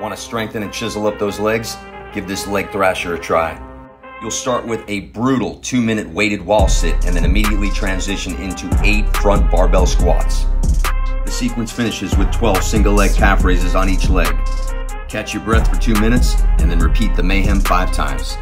Want to strengthen and chisel up those legs? Give this leg thrasher a try. You'll start with a brutal two minute weighted wall sit and then immediately transition into eight front barbell squats. The sequence finishes with 12 single leg calf raises on each leg. Catch your breath for two minutes and then repeat the mayhem five times.